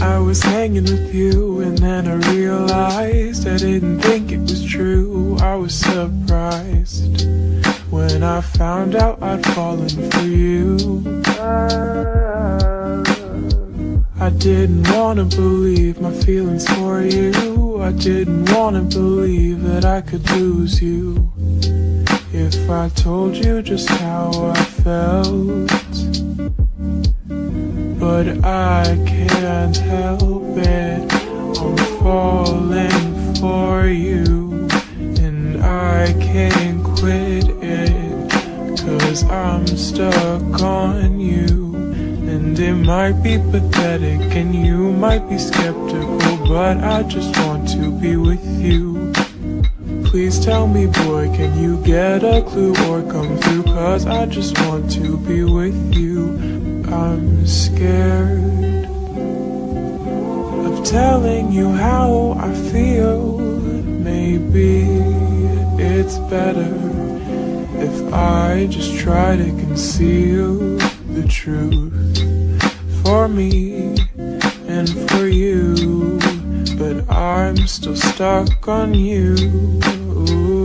I was hanging with you and then I realized I didn't think it was true. I was surprised when I found out I'd fallen for you. I didn't wanna believe my feelings for you. I didn't wanna believe that I could lose you. If I told you just how I felt. But I can't help it. I'm falling for you. And I can't. Cause I'm stuck on you. And it might be pathetic and you might be skeptical. But I just want to be with you. Please tell me, boy, can you get a clue or come through? Cause I just want to be with you. I'm scared of telling you how I feel. Maybe it's better I just try to conceal the truth for me and for you. But I'm still stuck on you. Ooh,